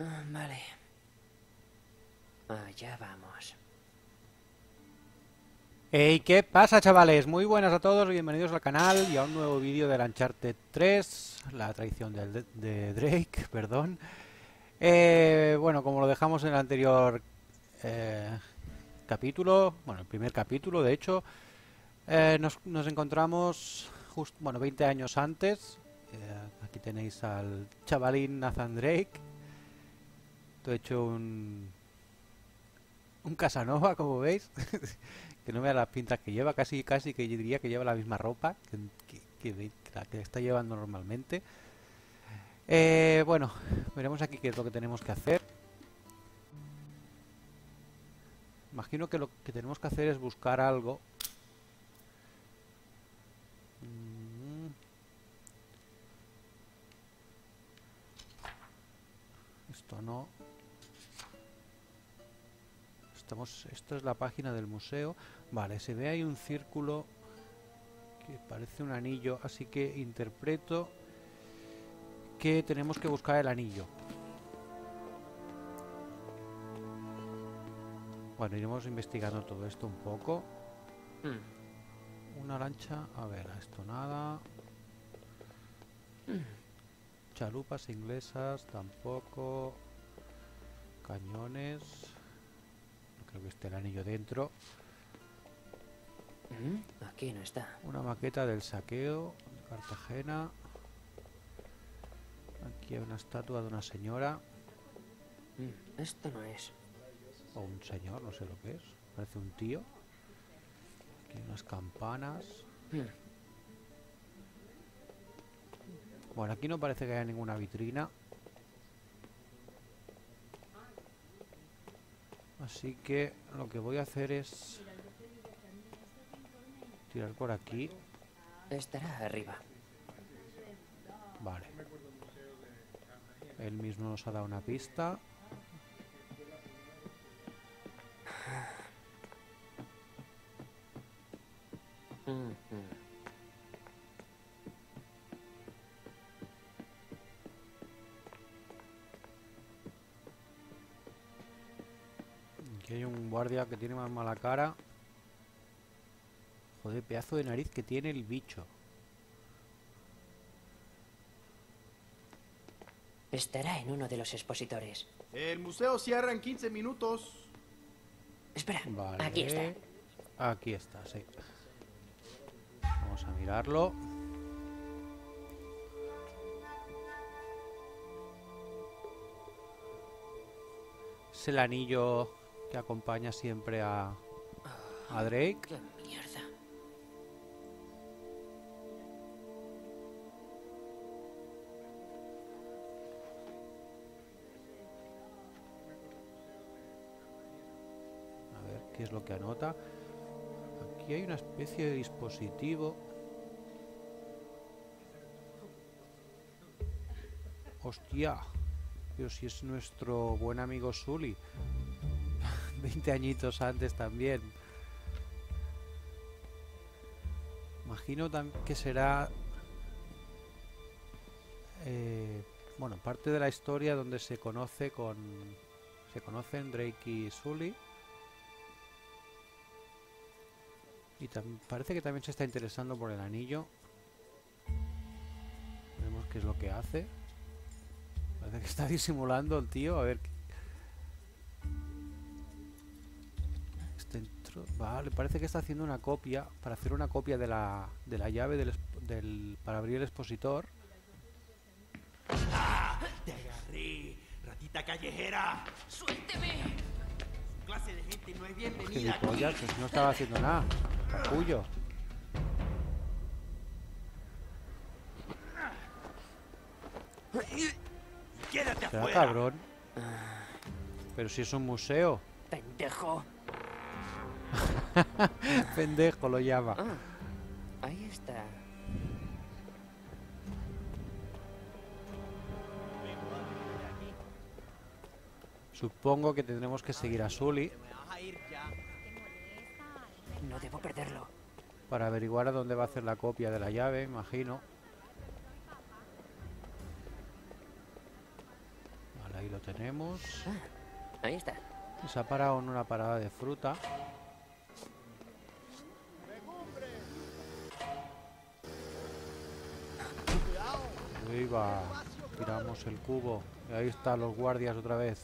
Ah, vale. Allá vamos. Hey, ¿qué pasa chavales? Muy buenas a todos, bienvenidos al canal y a un nuevo vídeo del Uncharted 3, la traición de, de Drake, perdón. Eh, bueno, como lo dejamos en el anterior eh, capítulo, bueno, el primer capítulo de hecho, eh, nos, nos, encontramos, just, bueno, 20 años antes, eh, aquí tenéis al chavalín Nathan Drake, he hecho un, un Casanova, como veis, que no vea las pintas que lleva, casi casi que yo diría que lleva la misma ropa que, la que está llevando normalmente. Eh, bueno, veremos aquí qué es lo que tenemos que hacer. Imagino que lo que tenemos que hacer es buscar algo. Esto no. Estamos, esto es la página del museo. Vale, se ve ahí un círculo que parece un anillo, así que interpreto que tenemos que buscar el anillo. Bueno, iremos investigando todo esto un poco. Mm. Una lancha, a ver, esto nada. Mm. Chalupas inglesas, tampoco. Cañones. Creo que esté el anillo dentro. Mm, aquí no está. Una maqueta del saqueo de Cartagena. Aquí hay una estatua de una señora. Mm, esto no es. O un señor, no sé lo que es. Parece un tío. Aquí hay unas campanas. Mm. Bueno, aquí no parece que haya ninguna vitrina. Así que lo que voy a hacer es tirar por aquí. Estará arriba. Vale. Él mismo nos ha dado una pista. Aquí hay un guardia que tiene más mala cara. Joder, pedazo de nariz que tiene el bicho. Estará en uno de los expositores. El museo cierra en 15 minutos. Espera, Vale. aquí está. Aquí está, sí. Vamos a mirarlo. Es el anillo que acompaña siempre a, a Drake. ¡Qué mierda! A ver qué es lo que anota. Aquí hay una especie de dispositivo. Hostia. Pero si es nuestro buen amigo Sully. 20 añitos antes también. Imagino que será... Eh, bueno, parte de la historia donde se conoce con... Se conocen Drake y Sully. Y parece que también se está interesando por el anillo. Veremos qué es lo que hace. Parece que está disimulando el tío. A ver. Dentro. Vale, parece que está haciendo una copia. Para hacer una copia de la, de la llave del, del para abrir el expositor. ¡Ah! ¡Te agarré! ¡Ratita callejera! ¡Suélteme! Su clase de gente no es bienvenida. Gilipollas, pues no estaba haciendo nada. Capullo. Quédate afuera. cabrón. Pero si es un museo. ¡Pendejo! Pendejo lo llama. Ah, ahí está. Supongo que tendremos que seguir a Sully No debo perderlo. para averiguar a dónde va a hacer la copia de la llave, imagino. Vale, ahí lo tenemos. Ah, ahí está. Se ha parado en una parada de fruta. Ahí va. Tiramos el cubo. Y ahí están los guardias otra vez.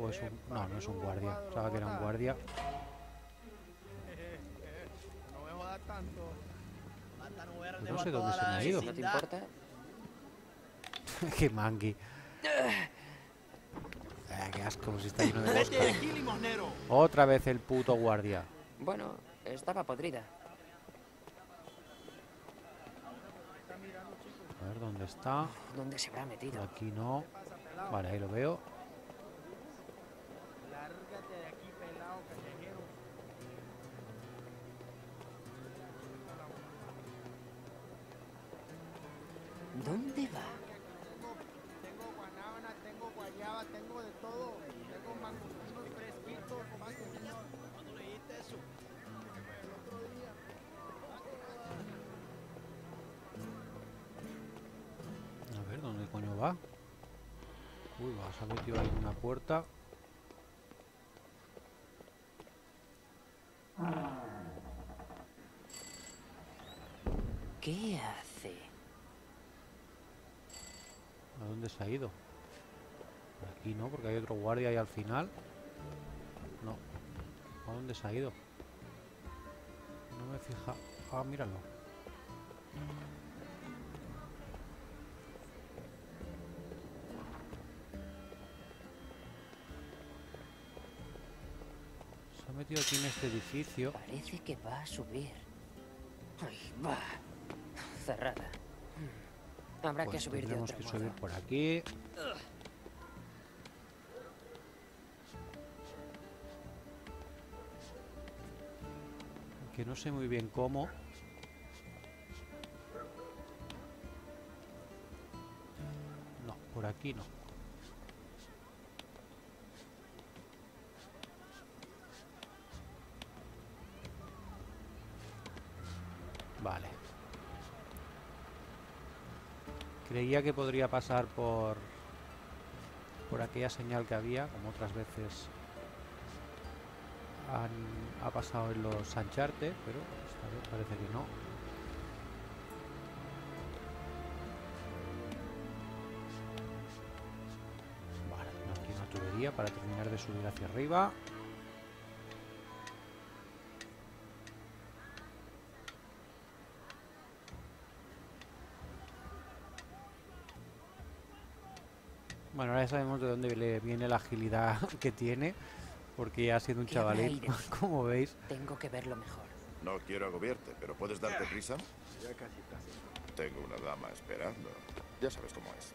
O es un... No, no es un guardia. Pensaba que era un guardia. No me jodas tanto. No sé dónde se me ha ido. ¿No te importa? qué mangui. Ah, qué asco, si está lleno de. Otra vez el puto guardia. Bueno, estaba podrida. Ver dónde está. ¿Dónde se habrá Por metido? aquí no. Vale, ahí lo veo. Lárgate de aquí, pelado, callejero. ¿Dónde va? Tengo guanábana, tengo guayaba, tengo de Se ha metido ahí una puerta. ¿Qué hace? ¿A dónde se ha ido? Por aquí no, porque hay otro guardia ahí al final. No. ¿A dónde se ha ido? No me fija. Ah, míralo. Metido aquí en este edificio. Parece que va a subir. Ay, va. Cerrada. Hmm. Habrá que Pues subir de otro que modo. subir por aquí. Que no sé muy bien cómo. No, por aquí no. Vale. Creía que podría pasar por por aquella señal que había, como otras veces ha pasado en los Uncharted, pero esta vez parece que no. Aquí una tubería para terminar de subir hacia arriba. Bueno, ahora ya sabemos de dónde le viene la agilidad que tiene, porque ya ha sido un ¿Qué habrá chavalín, como veis. Tengo que verlo mejor. No quiero agobiarte, pero ¿puedes darte prisa? Ya casi, casi. Tengo una dama esperando. Ya sabes cómo es.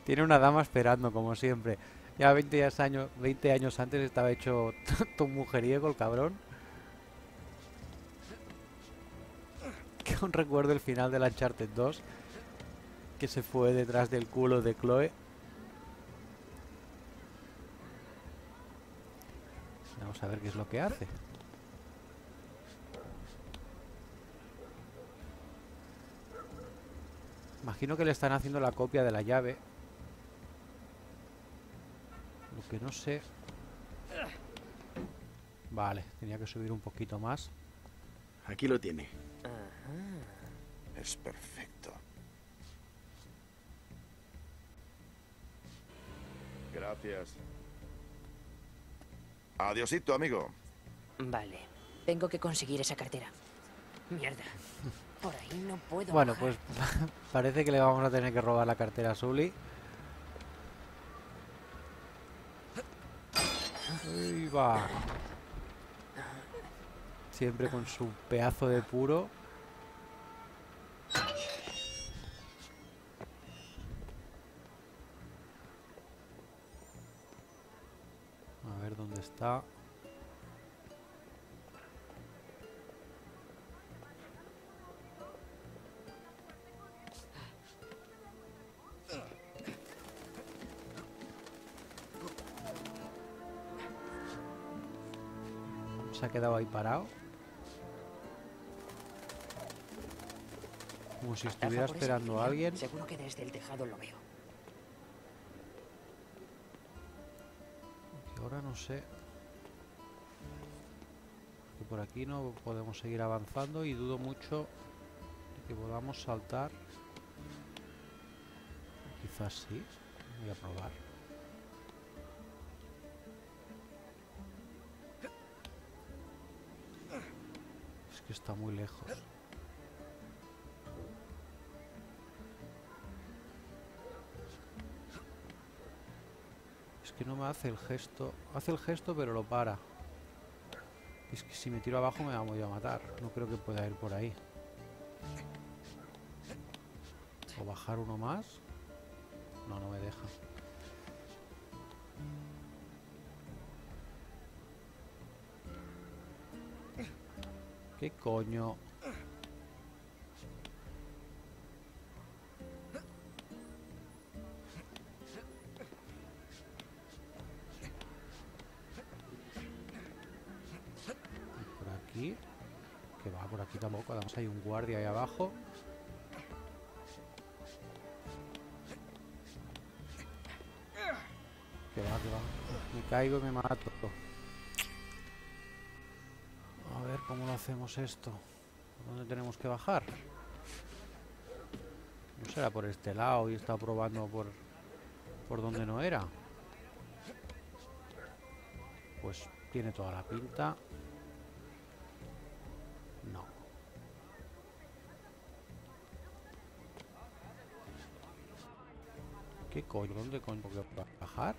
Tiene una dama esperando, como siempre. Ya 20 años, 20 años antes estaba hecho tu mujeriego, el cabrón. Que aún recuerdo el final del Uncharted 2, que se fue detrás del culo de Chloe. Vamos a ver qué es lo que hace. Imagino que le están haciendo la copia de la llave. Lo que no sé... Vale, tenía que subir un poquito más. Aquí lo tiene. Ajá. Es perfecto. Gracias. Adiosito, amigo. Vale. Tengo que conseguir esa cartera. Mierda. Por ahí no puedo. Bueno, bajar. pues parece que le vamos a tener que robar la cartera a Sully. Ahí va. Siempre con su pedazo de puro. Se ha quedado ahí parado. Como si estuviera esperando a alguien. Seguro que desde el tejado lo veo. ahora no sé por aquí no podemos seguir avanzando y dudo mucho de que podamos saltar. Quizás sí. Voy a probar. Es que está muy lejos. Es que no me hace el gesto. Hace el gesto pero lo para. Es que si me tiro abajo me voy a matar. No creo que pueda ir por ahí. O bajar uno más. No, no me deja. ¿Qué coño? Tampoco. Además hay un guardia ahí abajo. Que va, que va. Me caigo y me mato. A ver cómo lo hacemos esto. ¿Por dónde tenemos que bajar? No será por este lado y estado probando por, por donde no era. Pues tiene toda la pinta. ¿Qué coño? ¿Dónde coño bajar?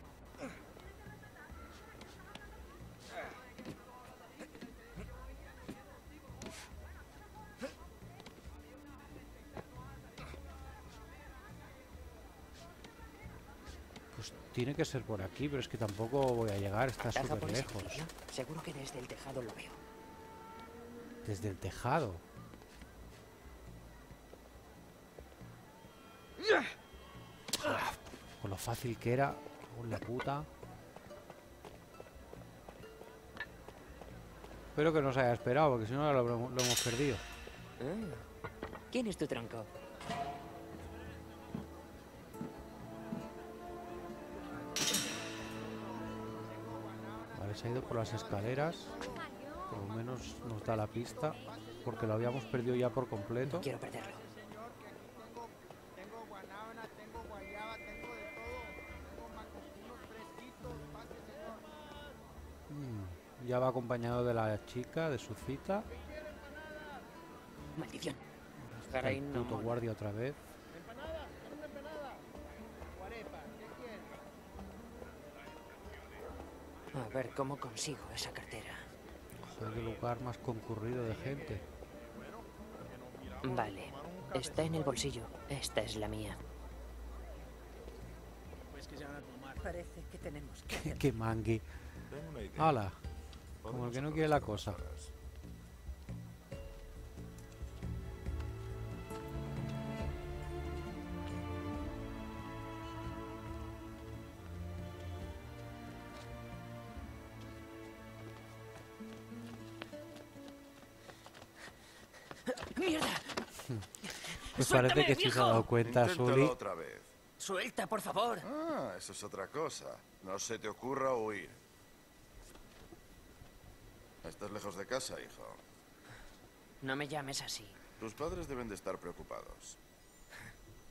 Pues tiene que ser por aquí, pero es que tampoco voy a llegar, está súper ese lejos. sitio. Seguro que desde el tejado lo veo. Desde el tejado. Fácil que era. Con la puta. Espero que no se haya esperado, porque si no lo, lo hemos perdido. Ah, ¿Quién es tu tronco? Vale, se ha ido por las escaleras. Por lo menos nos da la pista. Porque lo habíamos perdido ya por completo. No quiero perderlo. Mm, ya va acompañado de la chica, de su cita. Maldición. Está el puto guardia otra vez. A ver cómo consigo esa cartera. Joder, qué lugar más concurrido de gente. Vale. Está en el bolsillo. Esta es la mía. Pues. Parece que tenemos que qué mangui. Tengo una idea. Hala. Como el que no quiere la cosa. ¡Mierda! Pues ¡Suéltame, parece que sí se ha dado cuenta, Sully. otra vez. ¡Suelta, por favor! Ah, eso es otra cosa. No se te ocurra huir. Estás lejos de casa, hijo. No me llames así. Tus padres deben de estar preocupados.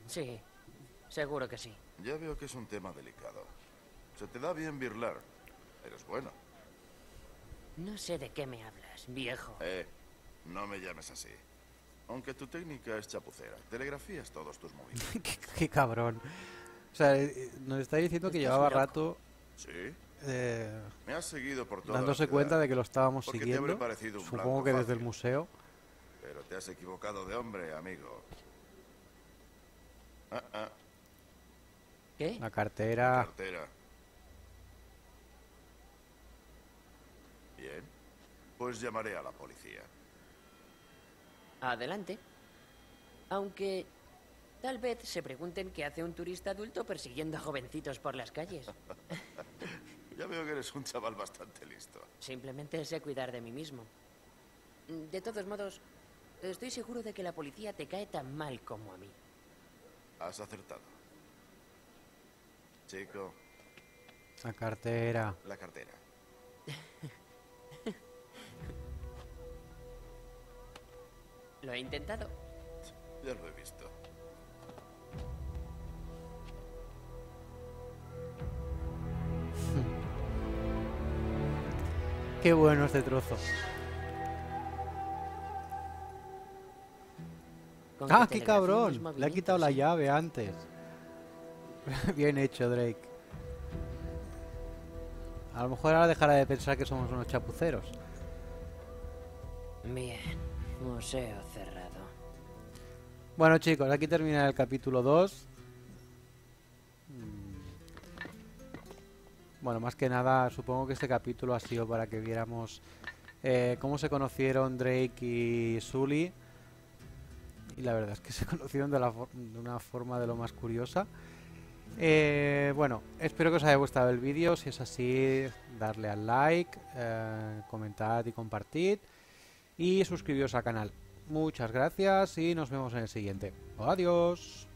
Sí, seguro que sí. Ya veo que es un tema delicado. Se te da bien birlar. Eres bueno. No sé de qué me hablas, viejo. Eh, no me llames así. Aunque tu técnica es chapucera, telegrafías todos tus movimientos. qué, qué cabrón. O sea, eh, nos está diciendo que llevaba loco. rato ¿Sí? Eh, Me has seguido por toda la dándose cuenta de que lo estábamos siguiendo. habré parecido un Supongo que desde el fácil. museo. Pero te has equivocado de hombre, amigo. Ah, ah, ¿Qué? La cartera. cartera. Bien. Pues llamaré a la policía. Adelante. Aunque tal vez se pregunten qué hace un turista adulto persiguiendo a jovencitos por las calles. Ya veo que eres un chaval bastante listo. Simplemente sé cuidar de mí mismo. De todos modos, estoy seguro de que la policía te cae tan mal como a mí. Has acertado. Chico, La cartera. La cartera. Lo he intentado. Ya lo he visto. Qué bueno este trozo. Ah, qué cabrón. Le ha quitado la llave antes. Bien hecho, Drake. A lo mejor ahora dejará de pensar que somos unos chapuceros. Bien. Museo cerrado. Bueno chicos, aquí termina el capítulo 2. Bueno, más que nada, supongo que este capítulo ha sido para que viéramos eh, cómo se conocieron Drake y Sully. Y la verdad es que se conocieron de, una forma de lo más curiosa. Eh, bueno, espero que os haya gustado el vídeo. Si es así, darle al like, eh, comentad y compartid. Y suscribiros al canal. Muchas gracias y nos vemos en el siguiente. Adiós.